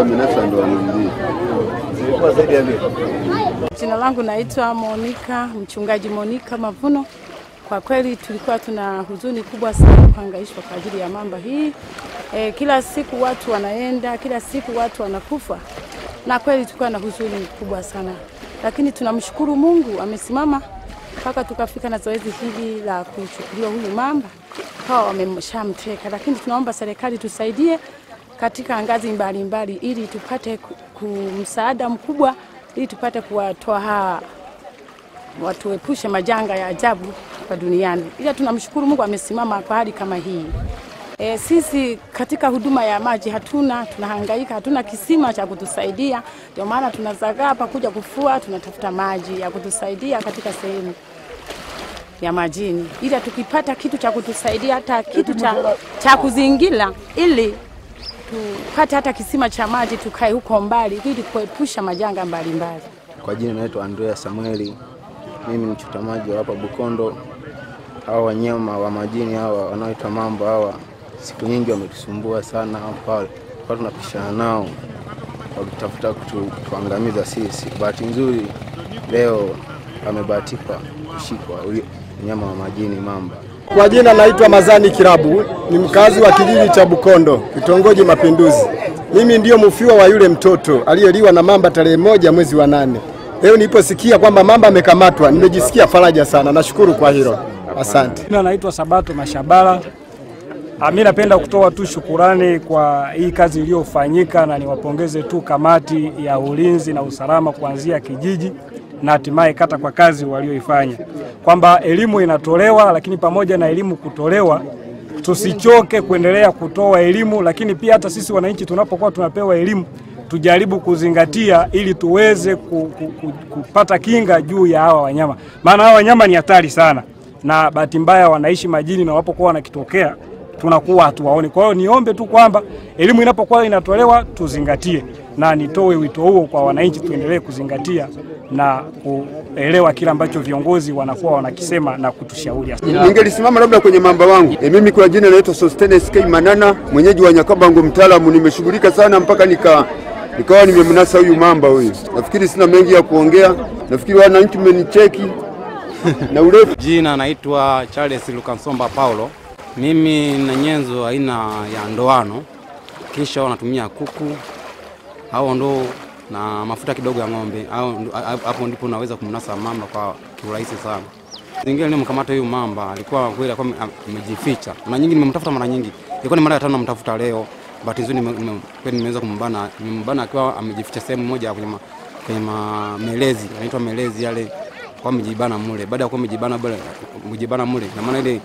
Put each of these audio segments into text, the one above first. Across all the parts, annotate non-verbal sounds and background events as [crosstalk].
amenasa ndo anamjia. Zilikuwa zaidi ya mbili. Jina langu naitwa Monika, mchungaji Monika Mavuno. Kwa kweli tulikuwa tuna huzuni kubwa sana kuhangaishwa kwa ajili ya mamba hii. E, kila siku watu wanaenda, kila siku watu wanakufa, na kweli tulikuwa na huzuni kubwa sana, lakini tunamshukuru Mungu amesimama mpaka tukafika na zoezi hili la kuchukuliwa huyu mamba, kawa wameshamteka, lakini tunaomba serikali tusaidie katika ngazi mbalimbali ili tupate msaada mkubwa ili tupate kuwatoa hawa watuepushe majanga ya ajabu hapa duniani. Ila tunamshukuru Mungu amesimama kwa hali kama hii. E, sisi katika huduma ya maji hatuna, tunahangaika, hatuna kisima cha kutusaidia, ndio maana tunazagaa hapa kuja kufua, tunatafuta maji ya kutusaidia katika sehemu ya majini, ila tukipata kitu cha kutusaidia, hata kitu cha, cha kuzingira, ili tupate hata kisima cha maji, tukae huko mbali, ili kuepusha majanga mbalimbali. Kwa jina naitwa Andrea Samueli, mimi ni mchotamaji wa hapa Bukondo. Hawa wanyama wa majini hawa wanaoitwa mamba hawa, siku nyingi wametusumbua sana hapa, kwa tunapishana nao wakitafuta kutu, kutuangamiza sisi. Bahati nzuri leo amebahatika kushikwa mnyama wa majini mamba. Kwa jina naitwa Mazani Kirabu, ni mkazi wa kijiji cha Bukondo, kitongoji Mapinduzi. Mimi ndiyo mfiwa wa yule mtoto aliyeliwa na mamba tarehe moja mwezi wa nane. Leo niliposikia kwamba mamba amekamatwa, nimejisikia faraja sana. Nashukuru kwa hilo, asante. Mimi naitwa Sabato Mashabala. Mimi Mi napenda kutoa tu shukurani kwa hii kazi iliyofanyika na niwapongeze tu kamati ya ulinzi na usalama kuanzia kijiji na hatimaye kata kwa kazi walioifanya, kwamba elimu inatolewa, lakini pamoja na elimu kutolewa tusichoke kuendelea kutoa elimu, lakini pia hata sisi wananchi tunapokuwa tunapewa elimu tujaribu kuzingatia ili tuweze ku, ku, ku, kupata kinga juu ya hawa wanyama, maana hawa wanyama ni hatari sana, na bahati mbaya wanaishi majini na wapokuwa wanakitokea tunakuwa hatuwaoni. Kwa hiyo niombe tu kwamba elimu inapokuwa inatolewa tuzingatie, na nitoe wito huo kwa wananchi, tuendelee kuzingatia na kuelewa kile ambacho viongozi wanakuwa wanakisema na kutushauri. Ningelisimama labda kwenye mamba wangu. E, mimi kwa jina naitwa Sostenes K Manana, mwenyeji wa Nyakabango, mtaalamu. Nimeshughulika sana mpaka nika nikawa nimemnasa huyu mamba huyu. Nafikiri sina mengi ya kuongea, nafikiri wananchi mmenicheki [laughs] na urefu. Jina naitwa Charles Lukansomba Paulo. Mimi na nyenzo aina ya ndoano, kisha wanatumia kuku au ndo na mafuta kidogo ya ng'ombe, hapo ndipo naweza kumnasa mamba kwa kiurahisi sana. Zingine mkamata huyu mamba, alikuwa kweli alikuwa amejificha. Na nyingi nimemtafuta mara nyingi, ilikuwa ni mara ya tano namtafuta leo. Bahati nzuri nime- nime- kweli nimeweza kumbana, nimembana akiwa amejificha sehemu moja kwenye kwenye melezi, anaitwa melezi yale kwa mjibana mule. Baada ya kuwa mjibana mule, na maana ile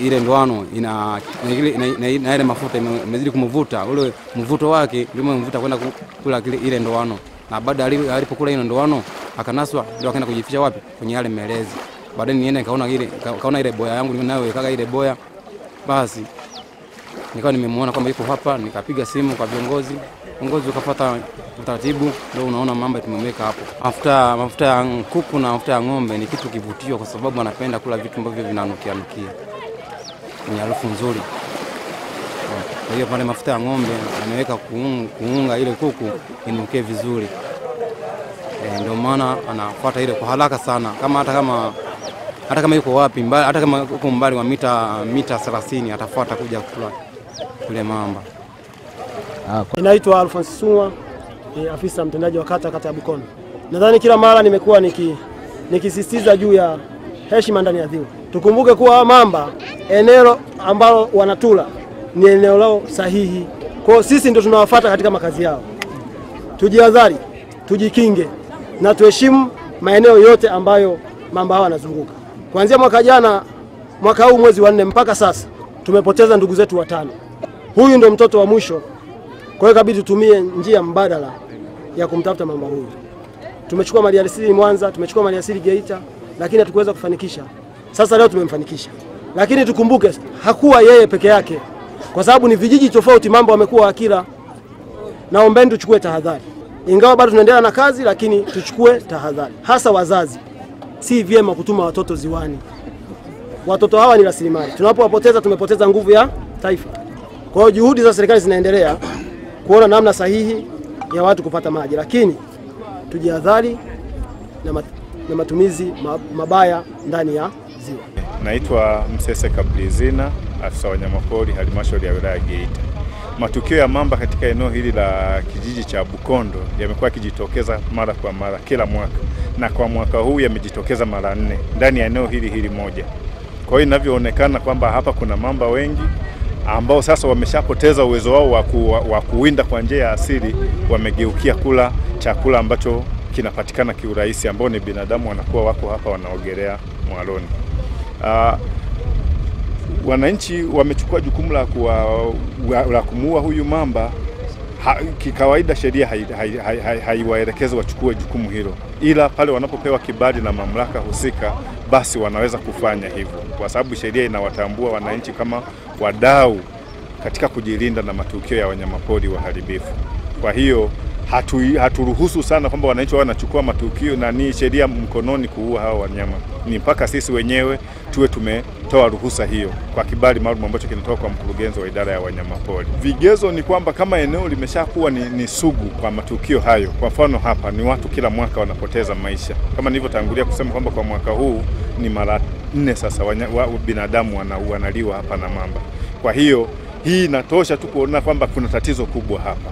ile ndoano ina na ile na, na, na mafuta ime- imezidi kumvuta, ule mvuto wake ndio umemvuta kwenda kula ile ndoano, na baada alipokula ile ndoano akanaswa, ndio akaenda kujificha wapi? Kwenye yale melezi. Baadaye nienda kaona ile ka- kaona ile boya yangu nayo ikaga ile boya, basi nikawa nimemuona kwamba yuko hapa, nikapiga simu kwa viongozi, viongozi ukafuata utaratibu, ndio unaona mambo tumemweka hapo. Mafuta mafuta ya kuku na mafuta ya ng'ombe ni kitu kivutio, kwa sababu anapenda kula vitu ambavyo vinanukia nukia kwenye harufu nzuri. Kwa hiyo pale mafuta ya ng'ombe ameweka kuunga, kuunga ile kuku inukie vizuri. E, ndio maana anafuata ile kwa haraka sana, kama hata kama hata kama yuko wapi mbali, hata kama uko mbali wa mita mita 30 atafuata kuja kula kule mamba. Inaitwa Alphonse Sumwa, ni afisa mtendaji wa kata kata ya Bukono. Nadhani kila mara nimekuwa niki nikisisitiza juu ya heshima ndani ya ziwa. Tukumbuke kuwa mamba eneo ambalo wanatula ni eneo lao sahihi. Kwa sisi ndio tunawafuata katika makazi yao. Tujihadhari, tujikinge na tuheshimu maeneo yote ambayo mamba hawa wanazunguka. Kuanzia mwaka jana, mwaka huu mwezi wa nne mpaka sasa tumepoteza ndugu zetu watano. Huyu ndio mtoto wa mwisho kwa hiyo kabidi tutumie njia mbadala ya kumtafuta mamba huyu. Tumechukua maliasili Mwanza, tumechukua maliasili Geita, lakini hatukuweza kufanikisha. Sasa leo tumemfanikisha, lakini tukumbuke hakuwa yeye peke yake, kwa sababu ni vijiji tofauti mambo wamekuwa akila. Naombeni tuchukue tahadhari, ingawa bado tunaendelea na kazi, lakini tuchukue tahadhari, hasa wazazi. Si vyema kutuma watoto ziwani. Watoto hawa ni rasilimali, tunapowapoteza tumepoteza nguvu ya taifa. Kwa hiyo juhudi za serikali zinaendelea kuona namna sahihi ya watu kupata maji, lakini tujihadhari na, matumizi mabaya ndani ya ziwa. Naitwa Msese Kablizina, afisa wanyamapori halmashauri ya wilaya Geita. Matukio ya mamba katika eneo hili la kijiji cha Bukondo yamekuwa yakijitokeza mara kwa mara kila mwaka, na kwa mwaka huu yamejitokeza mara nne ndani ya eneo hili hili moja. Kwa hiyo inavyoonekana kwamba hapa kuna mamba wengi ambao sasa wameshapoteza uwezo wao wa ku, wa kuwinda kwa njia ya asili, wamegeukia kula chakula ambacho kinapatikana kiurahisi, ambao ni binadamu wanakuwa wako hapa wanaogelea mwaloni. Uh, wananchi wamechukua jukumu la, la kumuua huyu mamba. Ha, kikawaida sheria haiwaelekezi hai, hai, hai, hai wachukue jukumu hilo, ila pale wanapopewa kibali na mamlaka husika, basi wanaweza kufanya hivyo, kwa sababu sheria inawatambua wananchi kama wadau katika kujilinda na matukio ya wanyamapori waharibifu. Kwa hiyo hatu, haturuhusu sana kwamba wananchi wao wanachukua matukio na ni sheria mkononi kuua hawa wanyama. Ni mpaka sisi wenyewe tuwe tumetoa ruhusa hiyo kwa kibali maalum ambacho kinatoka kwa mkurugenzi wa idara ya wanyamapori. Vigezo ni kwamba kama eneo limeshakuwa ni, ni sugu kwa matukio hayo, kwa mfano hapa ni watu kila mwaka wanapoteza maisha, kama nilivyotangulia kusema kwamba kwa mwaka huu ni mara nne sasa wanya, wa, binadamu wana, wanaliwa hapa na mamba. Kwa hiyo hii inatosha tu kuona kwamba kuna tatizo kubwa hapa.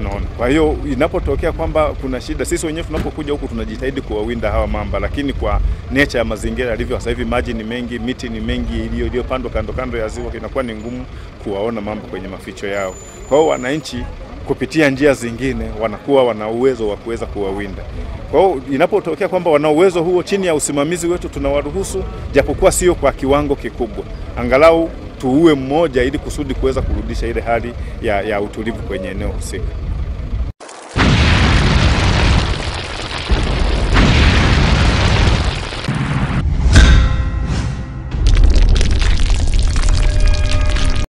Unaona, kwa hiyo inapotokea kwamba kuna shida, sisi wenyewe tunapokuja huku tunajitahidi kuwawinda hawa mamba, lakini kwa nature ya mazingira yalivyo sasa hivi, maji ni mengi, miti ni mengi iliyopandwa kando kando ya ziwa, inakuwa ni ngumu kuwaona mamba kwenye maficho yao. Kwa hiyo wananchi kupitia njia zingine wanakuwa wana uwezo wa kuweza kuwawinda. Kwa hiyo inapotokea kwamba wana uwezo huo, chini ya usimamizi wetu tunawaruhusu, japokuwa sio kwa kiwango kikubwa, angalau tuue mmoja ili kusudi kuweza kurudisha ile hali ya, ya utulivu kwenye eneo husika.